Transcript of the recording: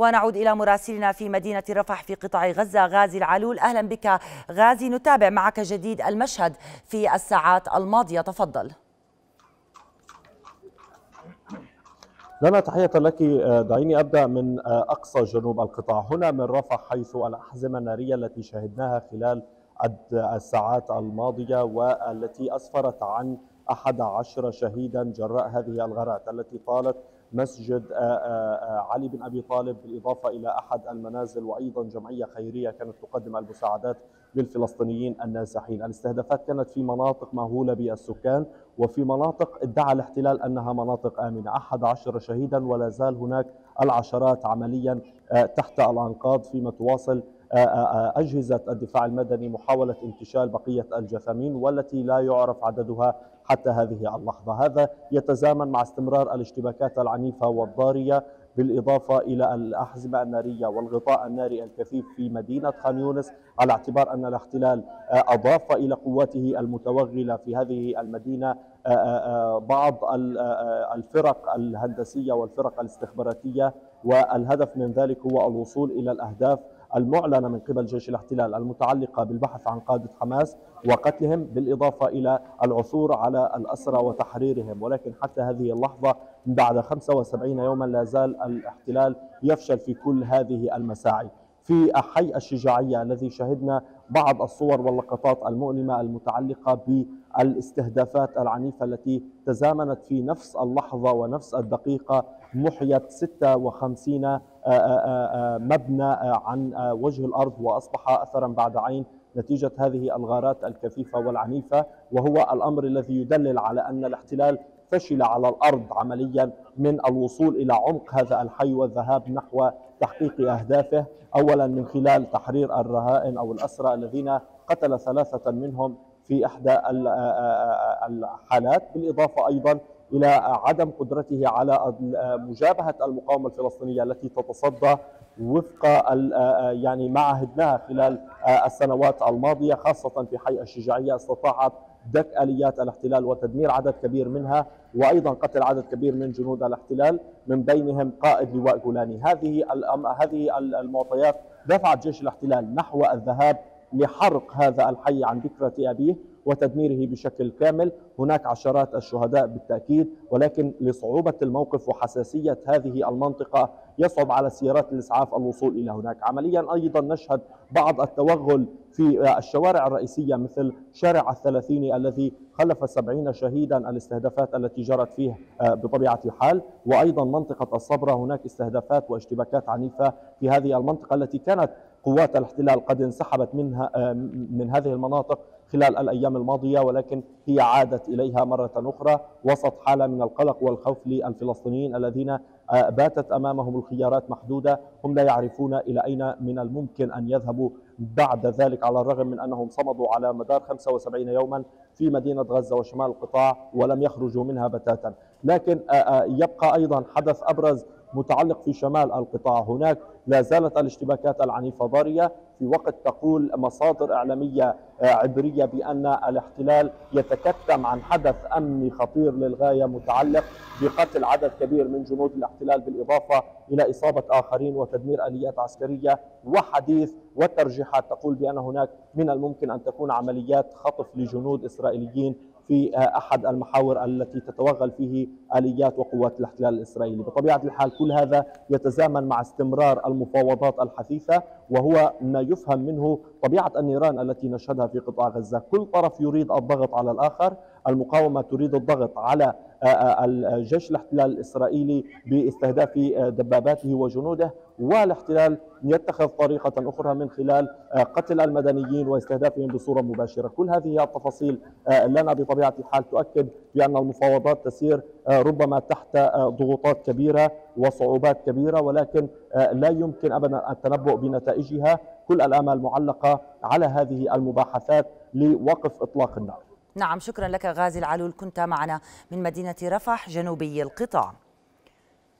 ونعود إلى مراسلنا في مدينة رفح في قطاع غزة غازي العلول. أهلا بك غازي نتابع معك جديد المشهد في الساعات الماضية. تفضل. لنا تحية لك. دعيني أبدأ من أقصى جنوب القطاع. هنا من رفح حيث الأحزمة النارية التي شهدناها خلال الساعات الماضية والتي أسفرت عن 11 شهيدا جراء هذه الغارات التي طالت مسجد علي بن أبي طالب بالإضافة إلى أحد المنازل وأيضا جمعية خيرية كانت تقدم المساعدات للفلسطينيين النازحين، الاستهدافات كانت في مناطق مهولة بالسكان وفي مناطق ادعى الاحتلال أنها مناطق آمنة، 11 شهيدا ولا زال هناك العشرات عمليا تحت الأنقاض فيما تواصل أجهزة الدفاع المدني محاولة انتشال بقية الجثامين والتي لا يعرف عددها حتى هذه اللحظة. هذا يتزامن مع استمرار الاشتباكات العنيفة والضارية بالإضافة إلى الأحزمة النارية والغطاء الناري الكثيف في مدينة خان يونس على اعتبار أن الاحتلال أضاف إلى قواته المتوغلة في هذه المدينة بعض الفرق الهندسية والفرق الاستخباراتية. والهدف من ذلك هو الوصول إلى الأهداف المعلنة من قبل جيش الاحتلال المتعلقة بالبحث عن قادة حماس وقتلهم بالإضافة إلى العثور على الأسرى وتحريرهم. ولكن حتى هذه اللحظة بعد 75 يوما لا زال الاحتلال يفشل في كل هذه المساعي. في حي الشجاعية الذي شهدنا بعض الصور واللقطات المؤلمة المتعلقة بالاستهدافات العنيفة التي تزامنت في نفس اللحظة ونفس الدقيقة محيت 56 مبنى عن وجه الأرض وأصبح أثرا بعد عين نتيجة هذه الغارات الكثيفة والعنيفة. وهو الأمر الذي يدلل على أن الاحتلال فشل على الأرض عمليا من الوصول إلى عمق هذا الحي والذهاب نحو تحقيق أهدافه. أولا من خلال تحرير الرهائن أو الأسرى الذين قتل ثلاثة منهم في إحدى الحالات بالإضافة أيضا إلى عدم قدرته على مجابهة المقاومة الفلسطينية التي تتصدى وفق يعني ما عهدناه خلال السنوات الماضية خاصة في حي الشجاعية استطاعت دك آليات الاحتلال وتدمير عدد كبير منها وأيضا قتل عدد كبير من جنود الاحتلال من بينهم قائد لواء جولاني هذه هذه المعطيات دفعت جيش الاحتلال نحو الذهاب لحرق هذا الحي عن ذكرى أبيه. وتدميره بشكل كامل. هناك عشرات الشهداء بالتأكيد ولكن لصعوبة الموقف وحساسية هذه المنطقة يصعب على سيارات الإسعاف الوصول إلى هناك. عمليا أيضا نشهد بعض التوغل في الشوارع الرئيسية مثل شارع الثلاثيني الذي خلف سبعين شهيدا الاستهدافات التي جرت فيه بطبيعة الحال. وأيضا منطقة الصبرة هناك استهدافات واشتباكات عنيفة في هذه المنطقة التي كانت قوات الاحتلال قد انسحبت منها من هذه المناطق. خلال الأيام الماضية ولكن هي عادت إليها مرة أخرى. وسط حالة من القلق والخوف للفلسطينيين الذين باتت أمامهم الخيارات محدودة. هم لا يعرفون إلى أين من الممكن أن يذهبوا بعد ذلك على الرغم من أنهم صمدوا على مدار 75 يوما في مدينة غزة وشمال القطاع ولم يخرجوا منها بتاتا. لكن يبقى أيضا حدث أبرز متعلق في شمال القطاع. هناك لا زالت الاشتباكات العنيفة ضارية. في وقت تقول مصادر إعلامية عبرية بأن الاحتلال يتكتم عن حدث أمني خطير للغاية متعلق بقتل عدد كبير من جنود الاحتلال بالإضافة إلى إصابة آخرين وتدمير آليات عسكرية وحديث والترجيحات تقول بأن هناك من الممكن أن تكون عمليات خطف لجنود إسرائيليين في أحد المحاور التي تتوغل فيه آليات وقوات الاحتلال الإسرائيلي، بطبيعة الحال كل هذا يتزامن مع استمرار المفاوضات الحثيثة وهو ما يفهم منه طبيعة النيران التي نشهدها في قطاع غزة، كل طرف يريد الضغط على الآخر، المقاومة تريد الضغط على الجيش الاحتلال الإسرائيلي باستهداف دباباته وجنوده والاحتلال يتخذ طريقة أخرى من خلال قتل المدنيين واستهدافهم بصورة مباشرة. كل هذه التفاصيل لنا بطبيعة الحال تؤكد بأن المفاوضات تسير ربما تحت ضغوطات كبيرة وصعوبات كبيرة ولكن لا يمكن أبدا التنبؤ بنتائجها. كل الآمال معلقة على هذه المباحثات لوقف إطلاق النار. نعم شكرا لك غازي العلول. كنت معنا من مدينة رفح جنوبي القطاع.